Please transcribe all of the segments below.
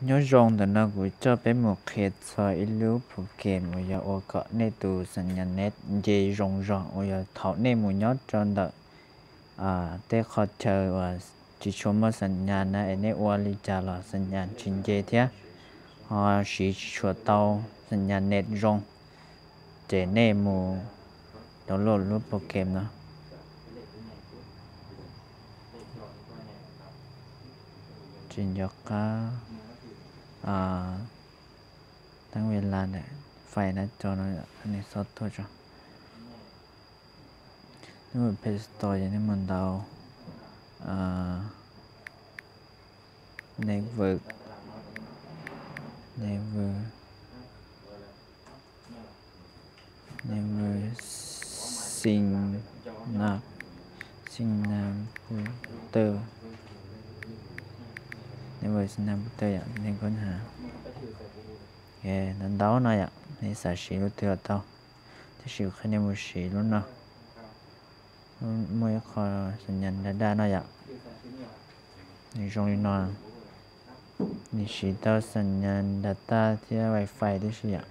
nhớ rong thì nó gửi cho bé một khét cho ít lưu phụ kèm mà giờ ô cọ nè tù sân nhà nét dễ rong rong ô giờ thảo nè một nhớ cho đợi à để khó chờ và chỉ cho mà sân nhà nè nè ô li trả là sân nhà chính chế thế họ chỉ cho tàu sân nhà nét rong để nè mù đó lột lúc phụ kèm đó trình dọc cả à, tháng về là để phải cho nó anh sót thôi cho. Nếu mà pesto vậy nên mình đầu. À, nên vượt nên vừa nên vừa xin level senang betul ya nên con ha ye nên đó nó ya nên sa xí lúc tiêu tao thì xíu khi nên mua xí luôn nó mua khó sinh nhân đã đa nó ya nên trong nó nên xí tao sinh nhân đã ta, thì wifi thì xí ya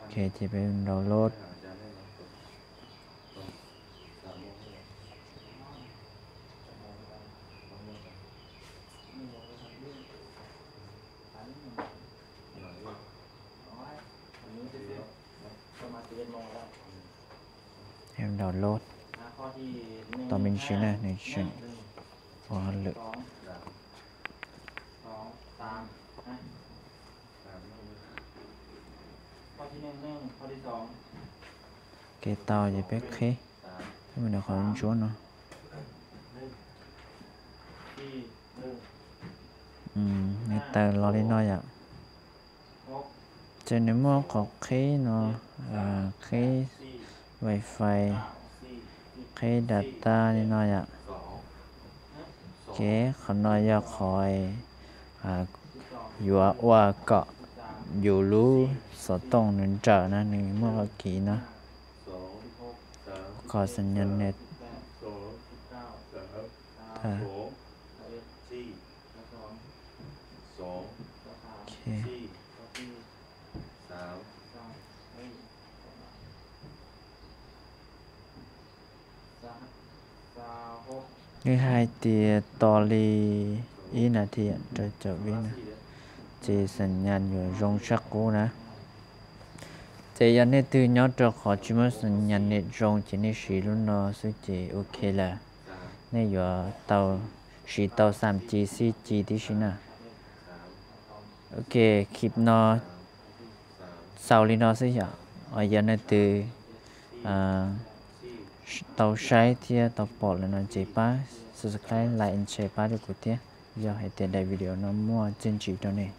ok thì bên download em download. Tòa minh chính này này chuyển. Vào hạt cái tàu gì biết mình đã khỏi chúa nó ừ, người ta lo đến à. tenemos coquino key wifi key data นี่น้อยอะเคขน้อยคอยอยู่ว่าเกาะอยู่รู้สต้องนึ่งเจอนะหนึ่งมื่อกี้นะขอสัญญาณเน็ตค่ะโอเค như hai thì to li ý là thì trở trở với nè chỉ sẵn nhàn nhờ rong sắc cố nè chỉ là nè từ nhỏ cho họ chỉ muốn sẵn nhàn nè rong chỉ nè xì luôn nó suy chỉ ok là. Nè giờ tàu xì tàu sam chỉ xì chỉ tí xí nè ok kịp nó sau li nó sẽ giờ ở giờ nè từ à uh, tàu sai thì tàu bỏ là nó chế ba subscribe, like and share ba được của tiếc giờ hãy tiền đại video nó mua trên chỉ cho này.